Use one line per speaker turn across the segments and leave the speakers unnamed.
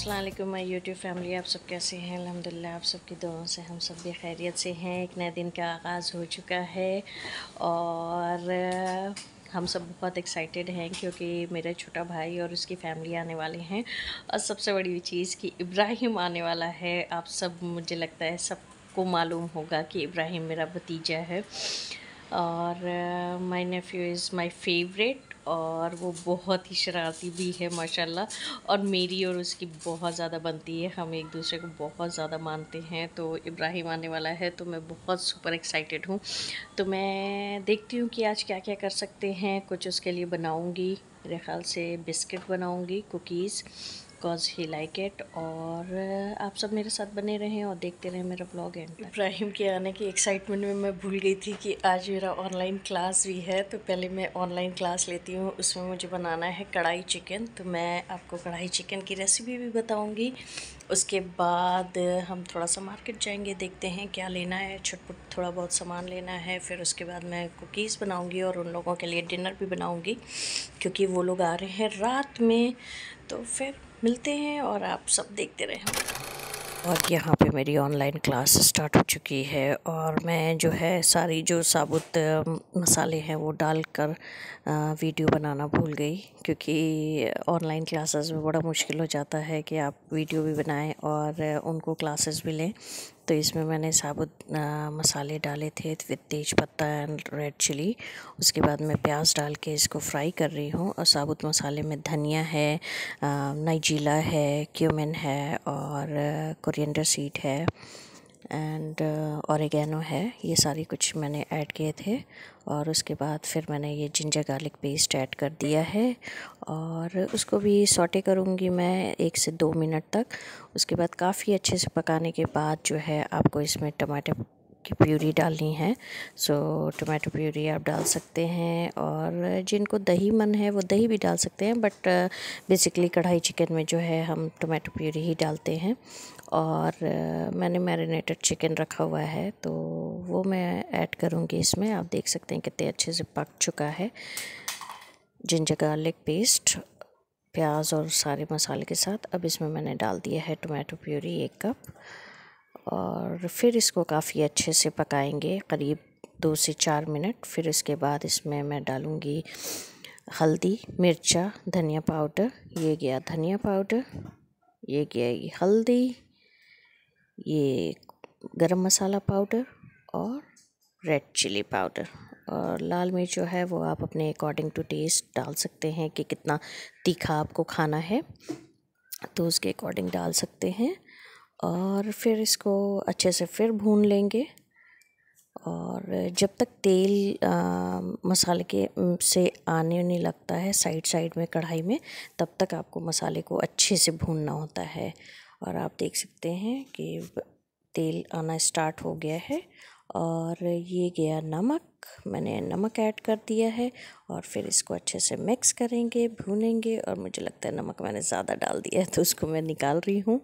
असलम माई YouTube family आप सब कैसे हैं? अल्हम्दुलिल्लाह, आप सबकी दुआओं से हम सब भी खैरियत से हैं। एक नए दिन का आगाज़ हो चुका है और हम सब बहुत एक्साइटेड हैं क्योंकि मेरा छोटा भाई और उसकी फैमिली आने वाले हैं और सबसे बड़ी चीज़ कि इब्राहिम आने वाला है। आप सब, मुझे लगता है सबको मालूम होगा कि इब्राहिम मेरा भतीजा है और my nephew is my favourite और वो बहुत ही शरारती भी है, माशाल्लाह। और मेरी और उसकी बहुत ज़्यादा बनती है। हम एक दूसरे को बहुत ज़्यादा मानते हैं। तो इब्राहिम आने वाला है तो मैं बहुत सुपर एक्साइटेड हूँ। तो मैं देखती हूँ कि आज क्या क्या कर सकते हैं। कुछ उसके लिए बनाऊँगी, मेरे ख़्याल से बिस्किट बनाऊँगी, cookies. Because he like it और आप सब मेरे साथ बने रहें और देखते रहें मेरा ब्लॉग एंड इब्राहिम के आने की एक्साइटमेंट में मैं भूल गई थी कि आज मेरा ऑनलाइन क्लास भी है तो पहले मैं ऑनलाइन क्लास लेती हूँ, उसमें मुझे बनाना है कढ़ाई चिकन तो मैं आपको कढ़ाई चिकन की रेसिपी भी बताऊँगी। उसके बाद हम थोड़ा सा मार्केट जाएँगे, देखते हैं क्या लेना है, छुटपुट थोड़ा बहुत सामान लेना है, फिर उसके बाद मैं कुकीज़ बनाऊँगी और उन लोगों के लिए डिनर भी बनाऊँगी, क्योंकि वो लोग आ रहे हैं रात में तो फिर मिलते हैं और आप सब देखते रहें और यहाँ पे मेरी ऑनलाइन क्लास स्टार्ट हो चुकी है और मैं जो है सारी जो साबुत मसाले हैं वो डालकर वीडियो बनाना भूल गई क्योंकि ऑनलाइन क्लासेस में बड़ा मुश्किल हो जाता है कि आप वीडियो भी बनाएँ और उनको क्लासेस भी लें। तो इसमें मैंने साबुत मसाले डाले थे विद तेज पत्ता एंड रेड चिली। उसके बाद मैं प्याज डाल के इसको फ्राई कर रही हूँ और साबुत मसाले में धनिया है नाइजीला है, क्यूमिन है और कोरिएंडर सीड है। एंड ऑरिगेनो uh, है। ये सारी कुछ मैंने ऐड किए थे और उसके बाद फिर मैंने ये जिंजर गार्लिक पेस्ट ऐड कर दिया है और उसको भी सॉटे करूँगी मैं एक से दो मिनट तक। उसके बाद काफ़ी अच्छे से पकाने के बाद जो है आपको इसमें टमाटर की प्यूरी डालनी है। सो टमाटो प्यूरी आप डाल सकते हैं और जिनको दही मन है वो दही भी डाल सकते हैं बट बेसिकली कढ़ाई चिकन में जो है हम टमाटो प्यूरी ही डालते हैं। और मैंने मैरिनेटेड चिकन रखा हुआ है तो वो मैं ऐड करूँगी इसमें। आप देख सकते हैं कितने अच्छे से पक चुका है। जिंजर गार्लिक पेस्ट प्याज और सारे मसाले के साथ। अब इसमें मैंने डाल दिया है टोमेटो प्यूरी एक कप और फिर इसको काफ़ी अच्छे से पकाएँगे, करीब दो से चार मिनट। फिर इसके बाद इसमें मैं डालूँगी हल्दी, मिर्चा, धनिया पाउडर। ये गया धनिया पाउडर, ये गया हल्दी। ये गरम मसाला पाउडर और रेड चिली पाउडर। और लाल मिर्च जो है वो आप अपने अकॉर्डिंग टू टेस्ट डाल सकते हैं कि कितना तीखा आपको खाना है। तो उसके अकॉर्डिंग डाल सकते हैं। और फिर इसको अच्छे से फिर भून लेंगे। और जब तक तेल आ, मसाले के से आने नहीं लगता है साइड साइड में कढ़ाई में तब तक आपको मसाले को अच्छे से भूनना होता है। और आप देख सकते हैं कि तेल आना स्टार्ट हो गया है और ये गया नमक। मैंने नमक ऐड कर दिया है और फिर इसको अच्छे से मिक्स करेंगे, भूनेंगे और मुझे लगता है नमक मैंने ज़्यादा डाल दिया है तो उसको मैं निकाल रही हूँ।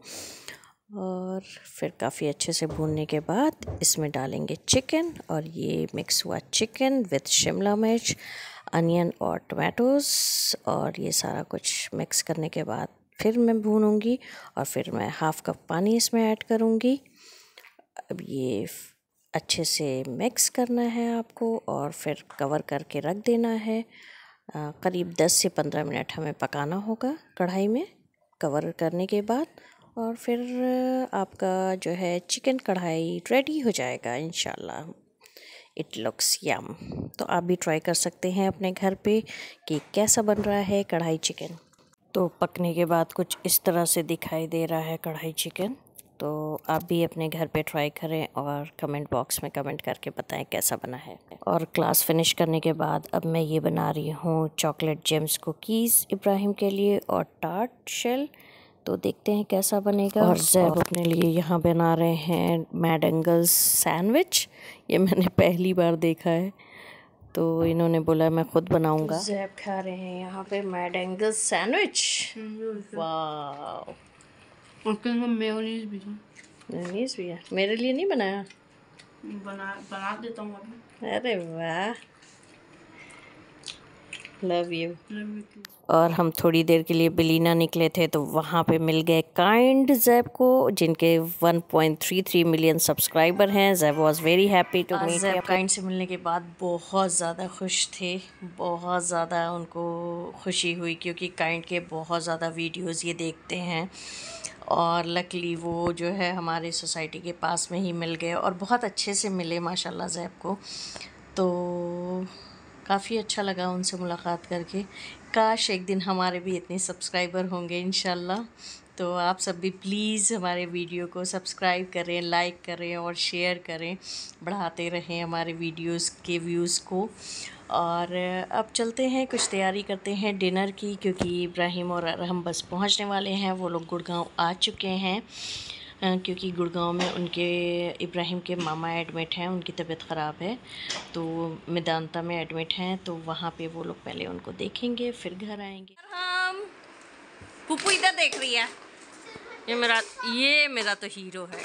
और फिर काफ़ी अच्छे से भूनने के बाद इसमें डालेंगे चिकन और ये मिक्स हुआ चिकन विथ शिमला मिर्च अनियन और टमाटोज़ और ये सारा कुछ मिक्स करने के बाद फिर मैं भूनूँगी और फिर मैं हाफ़ कप पानी इसमें ऐड करूँगी। अब ये अच्छे से मिक्स करना है आपको और फिर कवर करके रख देना है। करीब 10 से 15 मिनट हमें पकाना होगा कढ़ाई में कवर करने के बाद और फिर आपका जो है चिकन कढ़ाई रेडी हो जाएगा इन इट लुक्स यम तो आप भी ट्राई कर सकते हैं अपने घर पे कि कैसा बन रहा है कढ़ाई चिकन तो पकने के बाद कुछ इस तरह से दिखाई दे रहा है कढ़ाई चिकन। तो आप भी अपने घर पे ट्राई करें और कमेंट बॉक्स में कमेंट करके बताएँ कैसा बना है। और क्लास फिनिश करने के बाद अब मैं ये बना रही हूँ चॉकलेट जेम्स कुकीज़ इब्राहिम के लिए और टार्ट शेल तो देखते हैं कैसा बनेगा। और जैब अपने लिए यहाँ बना रहे हैं मैड एंगल्स सैंडविच ये मैंने पहली बार देखा है। तो इन्होंने बोला मैं खुद बनाऊँगा. जैब खा रहे हैं यहाँ पे मैड एंगल सैंडविच वाह मेयोनीज भी मेयोनीज भी है। मेरे लिए नहीं बनाया? बना बना देता हूँ अरे वाह। लव यू और हम थोड़ी देर के लिए बिलीना निकले थे तो वहाँ पे मिल गए काइंड जैब को जिनके 1.33 मिलियन सब्सक्राइबर हैं। जैब was very happy to meet jab kind से मिलने के बाद बहुत ज़्यादा खुश थे बहुत ज़्यादा उनको खुशी हुई क्योंकि काइंड के बहुत ज़्यादा वीडियोस ये देखते हैं। और लकली वो जो है हमारे सोसाइटी के पास में ही मिल गए और बहुत अच्छे से मिले माशाल्लाह जैब को। तो काफ़ी अच्छा लगा उनसे मुलाकात करके। काश एक दिन हमारे भी इतने सब्सक्राइबर होंगे इन तो आप सब भी प्लीज़ हमारे वीडियो को सब्सक्राइब करें लाइक करें और शेयर करें। बढ़ाते रहें हमारे वीडियोस के व्यूज़ को। और अब चलते हैं, कुछ तैयारी करते हैं डिनर की, क्योंकि इब्राहिम और हम बस पहुँचने वाले हैं। वो लोग गुड़गांव आ चुके हैं। क्योंकि गुड़गांव में उनके इब्राहिम के मामा एडमिट हैं उनकी तबीयत ख़राब है तो मैदानता में एडमिट हैं तो वहाँ पे वो लोग पहले उनको देखेंगे फिर घर आएँगे। हम पुप्पू इधर देख रही है? ये मेरा ये मेरा तो हीरो है।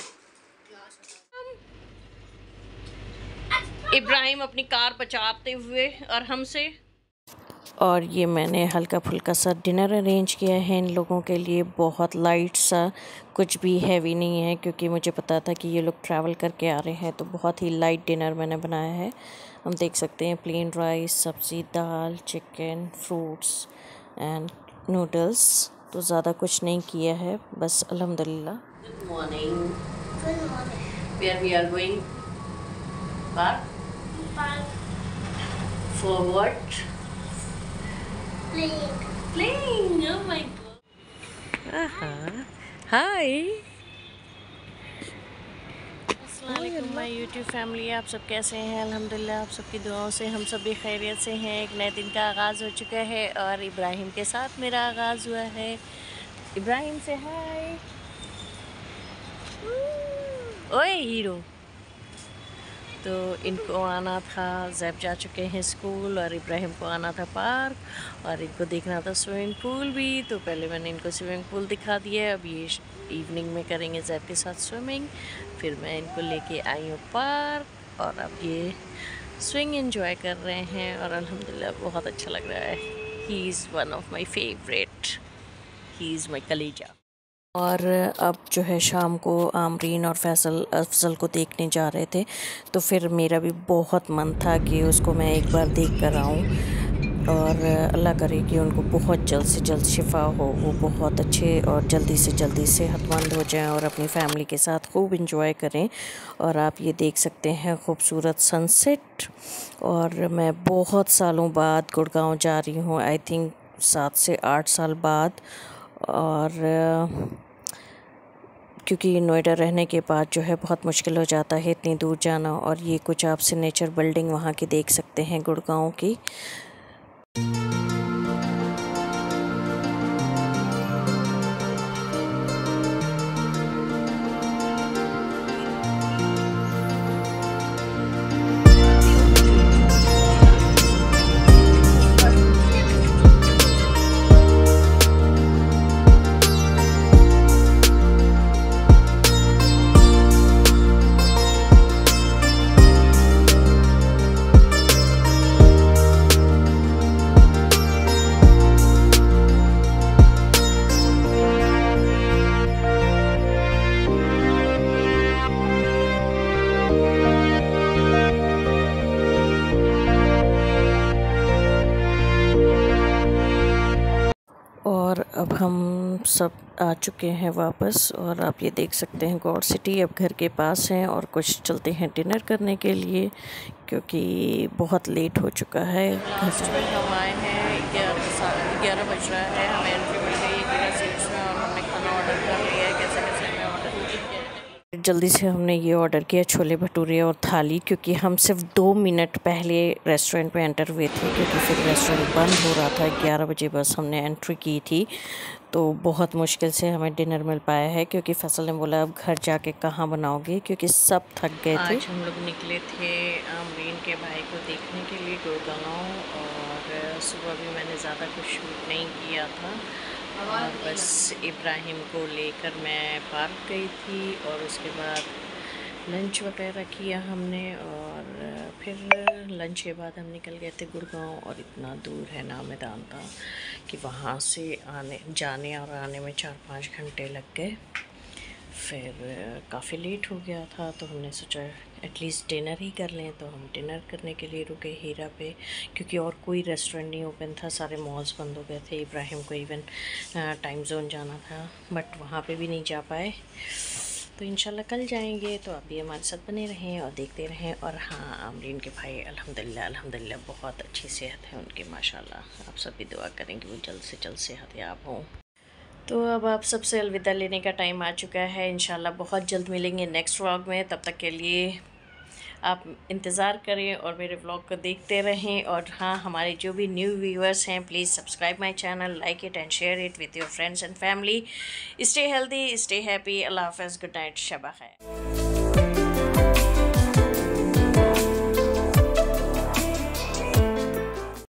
इब्राहिम अपनी कार बचाते हुए और हमसे और ये मैंने हल्का फुल्का सा डिनर अरेंज किया है इन लोगों के लिए। बहुत लाइट सा कुछ भी हैवी नहीं है क्योंकि मुझे पता था कि ये लोग ट्रैवल करके आ रहे हैं तो बहुत ही लाइट डिनर मैंने बनाया है। हम देख सकते हैं प्लेन राइस सब्ज़ी दाल चिकन फ्रूट्स एंड नूडल्स तो ज़्यादा कुछ नहीं किया है बस अल्हम्दुलिल्लाह। Good morning where we are going park for what Playing. Playing. Oh my god. Uh-huh. Hi. My YouTube family आप सब कैसे हैं अल्हम्दुलिल्लाह आप सबकी दुआओं से हम सब भी खैरियत से हैं एक नए दिन का आगाज़ हो चुका है और इब्राहिम के साथ मेरा आगाज़ हुआ है इब्राहिम से हाय ओए हीरो तो इनको आना था, जैब जा चुके हैं स्कूल और इब्राहिम को आना था पार्क और इनको देखना था स्विमिंग पूल भी। तो पहले मैंने इनको स्विमिंग पूल दिखा दिया, अब ये इवनिंग में करेंगे जैब के साथ स्विमिंग फिर मैं इनको लेके आई हूँ पार्क और अब ये स्विंग एंजॉय कर रहे हैं और अल्हम्दुलिल्लाह बहुत अच्छा लग रहा है। He is one of my favourite he is my कलीजा। और अब जो है शाम को आमरीन और फैसल, अफजल को देखने जा रहे थे तो फिर मेरा भी बहुत मन था कि उसको मैं एक बार देख कर आऊँ। और अल्लाह करे कि उनको बहुत जल्द से जल्द शिफा हो, वो बहुत अच्छे और जल्दी से जल्दी सेहतमंद हो जाएँ और अपनी फैमिली के साथ खूब इंजॉय करें। और आप ये देख सकते हैं खूबसूरत सनसेट और मैं बहुत सालों बाद गुड़गांव जा रही हूँ। आई थिंक सात से आठ साल बाद और क्योंकि नोएडा रहने के बाद जो है बहुत मुश्किल हो जाता है इतनी दूर जाना और ये कुछ आप सिग्नेचर बिल्डिंग वहाँ की देख सकते हैं गुड़गांव की। सब आ चुके हैं वापस और आप ये देख सकते हैं गौर सिटी अब घर के पास हैं और कुछ चलते हैं डिनर करने के लिए क्योंकि बहुत लेट हो चुका है। में हम आए हैं, ग्यारह बज रहा है हमें एंट्री मिल गई है और हमने खाना ऑर्डर कर लिया है कैसे कैसे हमें ऑर्डर जल्दी से हमने ये ऑर्डर किया छोले भटूरे और थाली, क्योंकि हम सिर्फ़ दो मिनट पहले रेस्टोरेंट में एंटर हुए थे, क्योंकि फिर रेस्टोरेंट बंद हो रहा था। ग्यारह बजे बस हमने एंट्री की थी तो बहुत मुश्किल से हमें डिनर मिल पाया है, क्योंकि फ़सल ने बोला, अब घर जाके कहाँ बनाओगे? क्योंकि सब थक गए थे। हम लोग निकले थे अमरीन के भाई को देखने के लिए गुड़गांव और, सुबह भी मैंने ज़्यादा कुछ शूट नहीं किया था। बस इब्राहिम को लेकर मैं पार्क गई थी और उसके बाद लंच वगैरह किया हमने और फिर लंच के बाद हम निकल गए थे गुड़गांव और इतना दूर है ना मैदान था कि वहाँ से आने, जाने और आने में चार पाँच घंटे लग गए। फिर काफ़ी लेट हो गया था तो हमने सोचा एटलीस्ट डिनर ही कर लें तो हम डिनर करने के लिए रुके हीरा पे, क्योंकि और कोई रेस्टोरेंट नहीं ओपन था, सारे मॉल्स बंद हो गए थे इब्राहिम को इवन टाइम जोन जाना था बट वहाँ पे भी नहीं जा पाए। तो इंशाल्लाह कल जाएँगे तो आप भी हमारे साथ बने रहें और देखते रहें। और हाँ आमरीन के भाई, अल्हम्दुलिल्लाह अल्हम्दुलिल्लाह, बहुत अच्छी सेहत है उनकी, माशाल्लाह। आप सब भी दुआ करेंगे वो जल्द से जल्द सेहत याब हों। तो अब आप सबसे अलविदा लेने का टाइम आ चुका है। इन बहुत जल्द मिलेंगे नेक्स्ट व्लॉग में, तब तक के लिए आप इंतज़ार करें और मेरे ब्लॉग को देखते रहें और हाँ हमारे जो भी न्यू व्यूअर्स हैं please subscribe my channel like it and share it with your friends and family stay healthy stay happy अल्लाह हाफ़ गुड नाइट शबा है